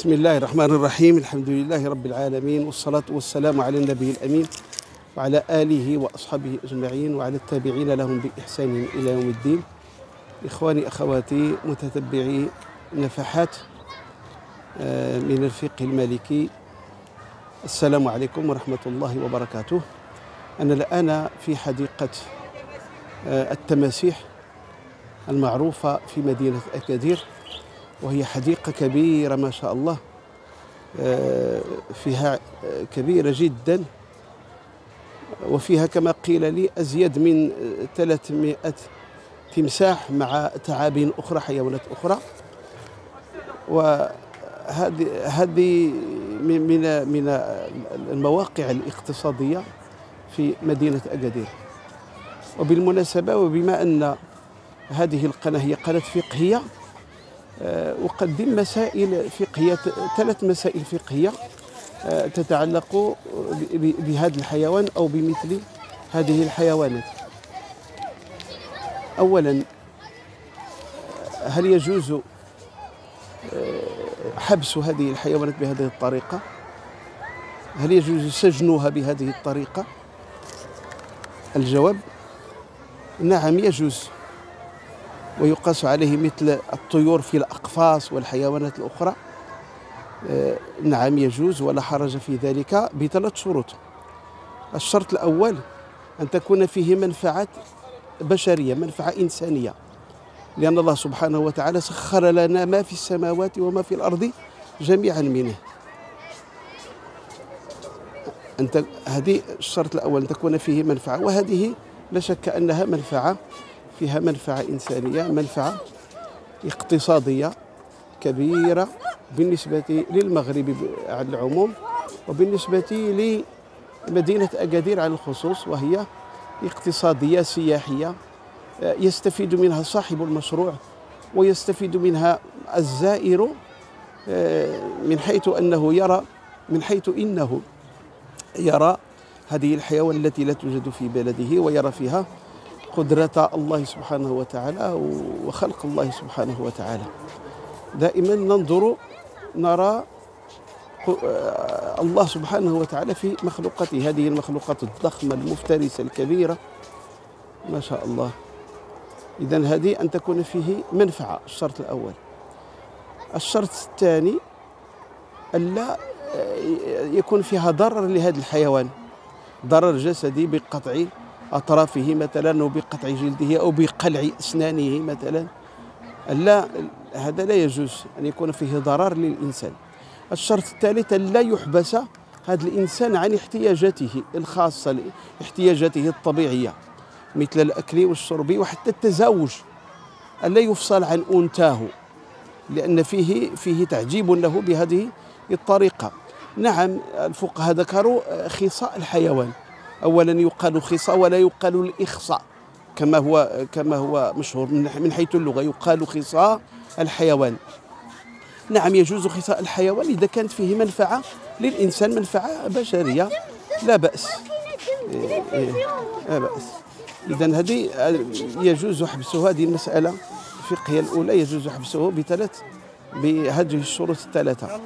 بسم الله الرحمن الرحيم الحمد لله رب العالمين والصلاة والسلام على النبي الأمين وعلى آله وأصحابه أجمعين وعلى التابعين لهم بإحسان إلى يوم الدين إخواني أخواتي متتبعي نفحات من الفقه المالكي السلام عليكم ورحمة الله وبركاته أنا الآن في حديقة التماسيح المعروفة في مدينة أكادير وهي حديقة كبيرة ما شاء الله آه، فيها آه، كبيرة جدا وفيها كما قيل لي أزيد من 300 تمساح مع تعابين أخرى حيوانات أخرى. وهذه هذه من من المواقع الاقتصادية في مدينة أكادير. وبالمناسبة وبما أن هذه القناة هي قناة فقهية أقدم مسائل فقهية ثلاث مسائل فقهية آه، تتعلق بهذا الحيوان أو بمثل هذه الحيوانات. أولا هل يجوز آه، حبس هذه الحيوانات بهذه الطريقة؟ هل يجوز سجنها بهذه الطريقة؟ الجواب نعم يجوز. ويقاس عليه مثل الطيور في الأقفاص والحيوانات الأخرى. آه، نعم يجوز ولا حرج في ذلك بثلاث شروط. الشرط الأول أن تكون فيه منفعة بشرية منفعة إنسانية. لأن الله سبحانه وتعالى سخر لنا ما في السماوات وما في الأرض جميعا منه. أنت هذه الشرط الأول أن تكون فيه منفعة. وهذه لا شك أنها منفعة. فيها منفعة إنسانية منفعة اقتصادية كبيرة بالنسبة للمغرب على العموم وبالنسبة لمدينة أكادير على الخصوص وهي اقتصادية سياحية يستفيد منها صاحب المشروع ويستفيد منها الزائر من حيث أنه يرى من حيث إنه يرى هذه الحيوان التي لا توجد في بلده ويرى فيها قدرة الله سبحانه وتعالى وخلق الله سبحانه وتعالى. دائما ننظر نرى الله سبحانه وتعالى في مخلوقاته. هذه المخلوقات الضخمة المفترسة الكبيرة. ما شاء الله. إذا هذه أن تكون فيه منفعة الشرط الأول. الشرط الثاني ألا يكون فيها ضرر لهذا الحيوان. ضرر جسدي بقطع أطرافه مثلا أو بقطع جلده أو بقلع أسنانه مثلا. لا هذا لا يجوز أن يكون فيه ضرر للإنسان. الشرط الثالث لا يحبس هذا الإنسان عن احتياجاته الخاصة احتياجاته الطبيعية مثل الأكل والشرب وحتى التزاوج. ألا يفصل عن أنتاه لأن فيه فيه تعجيب له بهذه الطريقة. نعم الفقهاء ذكروا خصاء الحيوان. اولا يقال خصاء ولا يقال الإخصاء. كما هو كما هو مشهور من حيث اللغة يقال خصاء الحيوان. نعم يجوز خصاء الحيوان إذا كانت فيه منفعة للإنسان منفعة بشرية. لا بأس. لا بأس. اذا هذه يجوز حبسه. هذه المسألة الفقهية الأولى يجوز حبسه بثلاث بهذه الشروط الثلاثة.